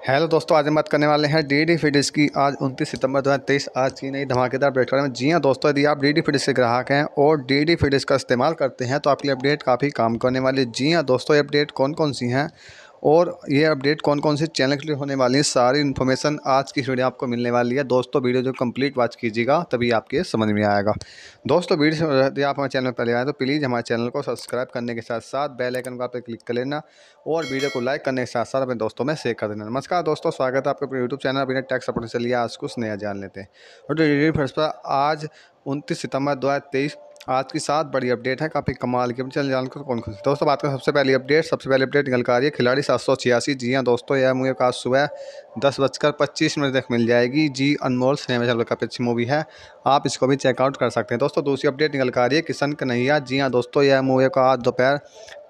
Hello दोस्तों, आज हम बात करने वाले हैं डी डी फिडिस की। आज 29 सितंबर 2023 आज की नई धमाकेदार अपडेट में। जी हाँ दोस्तों, यदि आप डी डी फिडिस के ग्राहक हैं और डी डी फिडिस का इस्तेमाल करते हैं तो आपकी अपडेट काफ़ी काम करने वाली जी हाँ दोस्तों, ये अपडेट कौन कौन सी हैं? और ये अपडेट कौन कौन से चैनल के लिए होने वाली है, सारी इन्फॉर्मेशन आज की वीडियो आपको मिलने वाली है। दोस्तों वीडियो जो कंप्लीट वॉच कीजिएगा, तभी आपके समझ में आएगा। दोस्तों वीडियो यदि आप हमारे चैनल पर पहले आए तो प्लीज़ हमारे चैनल को सब्सक्राइब करने के साथ साथ बेल आइकन को आप क्लिक कर लेना और वीडियो को लाइक करने के साथ साथ अपने दोस्तों में शेयर कर देना। नमस्कार दोस्तों, स्वागत है आपके अपने यूट्यूब चैनल बिना टैक्स सपोर्ट चलिए आज कुछ नया जान लेते हैं। और फ़र्स्ट पर आज उनतीस सितंबर दो हज़ार तेईस आज की सात बड़ी अपडेट है, काफ़ी कमाल की। चल जानकर कौन कौन दोस्तों, बात करें सबसे पहली अपडेट, सबसे पहली अपडेट निकल कर आ रही है। खिलाड़ी सात सौ छियासी, जी हाँ दोस्तों, यह मुझे आज सुबह दस बजकर पच्चीस मिनट तक मिल जाएगी। जी अनमोल सिनेमा चल काफ़ी अच्छी मूवी है, आप इसको भी चेकआउट कर सकते हैं। दोस्तों, दूसरी अपडेट निकल कर आ रही है, किशन कन्हैया, जी हाँ दोस्तों, यह मूवी का आज दोपहर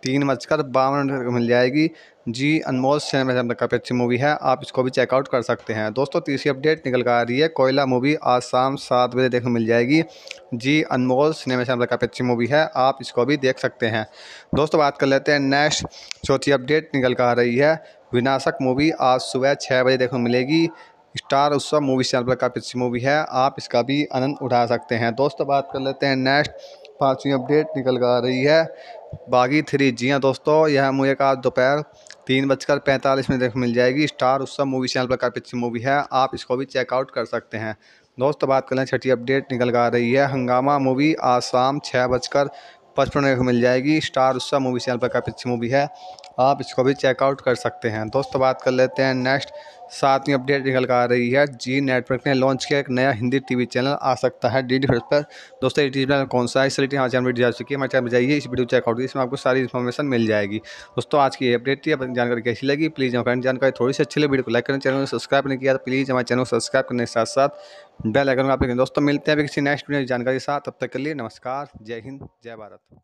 तीन बजकर बावन मिनट मिल जाएगी। जी, अनमोल सिनेमा काफ़ी अच्छी मूवी है, आप इसको भी चेकआउट कर सकते हैं। दोस्तों, तीसरी अपडेट निकल कर आ रही है, कोयला मूवी आज शाम सात बजे देखने मिल जाएगी। जी, अनमोल सिनेमा चैनल काफ़ी अच्छी मूवी है, आप इसको भी देख सकते हैं। दोस्तों, बात कर लेते हैं नेक्स्ट चौथी अपडेट निकल कर आ रही है, विनाशक मूवी आज सुबह छः बजे देखने मिलेगी। स्टार उत्सव मूवी चैनल पर काफ़ी अच्छी मूवी है, आप इसका भी आनंद उठा सकते हैं। दोस्तों, बात कर लेते हैं नेक्स्ट पाँचवीं अपडेट निकल कर आ रही है। बागी थ्री जी हाँ दोस्तों, यह मुझे का दोपहर तीन बजकर पैंतालीस मिनट मिल जाएगी। स्टार उत्सव मूवी चैनल पर काफ़ी अच्छी मूवी है, आप इसको भी चेकआउट कर सकते हैं। दोस्तों, बात कर छठी अपडेट निकल कर आ रही है। हंगामा मूवी आज शाम छः बजकर पचपन मिनट मिल जाएगी। स्टार उत्सव मूवी चैनल पर काफ़ी अच्छी मूवी है, आप इसको भी चेकआउट कर सकते हैं। दोस्तों, बात कर लेते हैं नेक्स्ट सातवीं अपडेट निकल कर आ रही है। जी नेटवर्क ने लॉन्च किया एक नया हिंदी टीवी चैनल, आ सकता है। डी डी पर। दोस्तों, ये टीवी चैनल कौन सा है? इसलिए हमारे चैनल जा चुकी है। हमारे चैनल में जाइए, इस वीडियो चेक चेकआउट इसमें आपको सारी इन्फॉर्मेशन मिल जाएगी। दोस्तों, आज की अपडेट थी। अपनी जानकारी कैसी लगी? प्लीज़ हमारी जानकारी थोड़ी सी अच्छी लगी। वीडियो को लाइक करें चैनल को सब्सक्राइब नहीं किया तो प्लीज़ हमारे चैनल को सब्सक्राइब करने के साथ साथ बेल आइकन आप दोस्तों, मिलते हैं किसी नेक्स्ट वीडियो जानकारी के साथ। तब तक के लिए नमस्कार। जय हिंद, जय भारत।